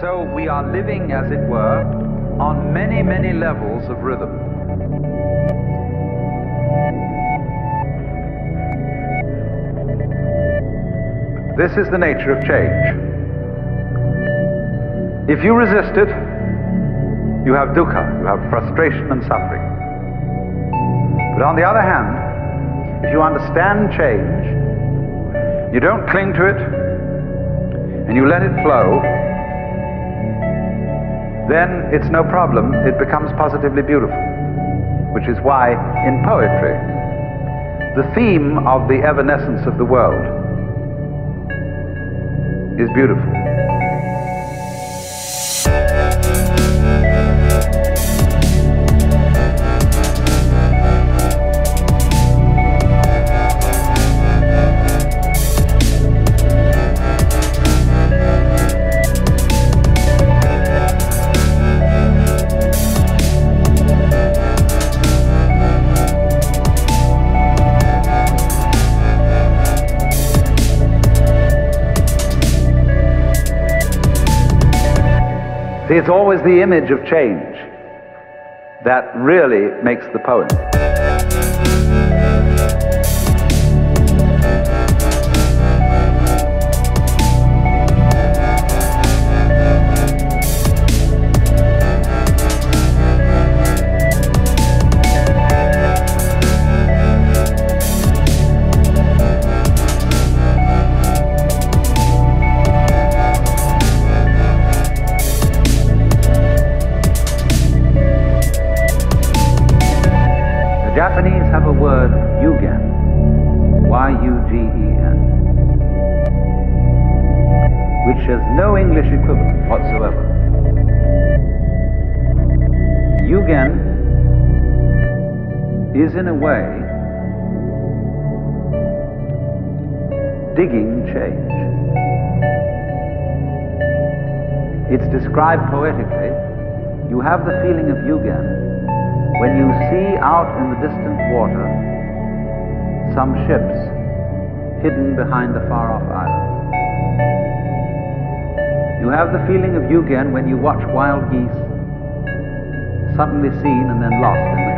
So we are living, as it were, on many, many levels of rhythm. This is the nature of change. If you resist it, you have dukkha, you have frustration and suffering. But on the other hand, if you understand change, you don't cling to it, and you let it flow, then it's no problem. It becomes positively beautiful. Which is why in poetry, the theme of the evanescence of the world is beautiful. See, it's always the image of change that really makes the poem. Have a word, yugen, Y-U-G-E-N, which has no English equivalent whatsoever. Yugen is in a way digging change. It's described poetically. You have the feeling of yugen when you see out in the distant water some ships hidden behind the far off island. You have the feeling of Yugen when you watch wild geese suddenly seen and then lost in the